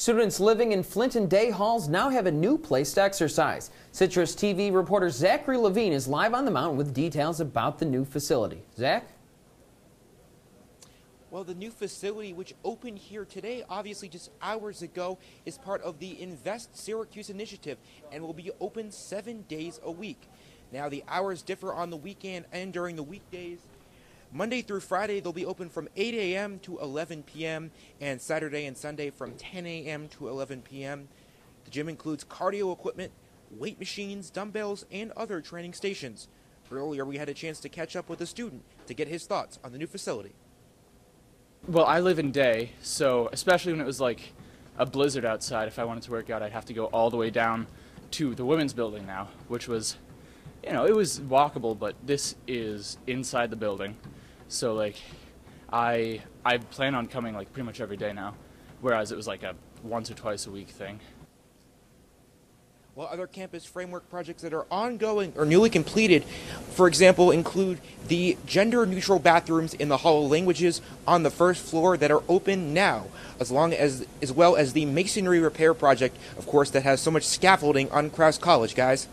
Students living in Flint and Day Halls now have a new place to exercise. Citrus TV reporter Zachary Levine is live on the mountain with details about the new facility. Zach? Well, the new facility, which opened here today, obviously just hours ago, is part of the Invest Syracuse initiative and will be open seven days a week. Now, the hours differ on the weekend and during the weekdays. Monday through Friday, they'll be open from 8 a.m. to 11 p.m., and Saturday and Sunday from 10 a.m. to 11 p.m. The gym includes cardio equipment, weight machines, dumbbells, and other training stations. Earlier, we had a chance to catch up with a student to get his thoughts on the new facility. Well, I live in Day, so especially when it was like a blizzard outside, if I wanted to work out, I'd have to go all the way down to the women's building now, which was, you know, it was walkable, but this is inside the building. So like, I I plan on coming like pretty much every day now, whereas it was like a once or twice a week thing. While other campus framework projects that are ongoing or newly completed, for example, include the gender neutral bathrooms in the Hall of Languages on the first floor that are open now, as long as as well as the masonry repair project, of course, that has so much scaffolding on Crouse College, guys.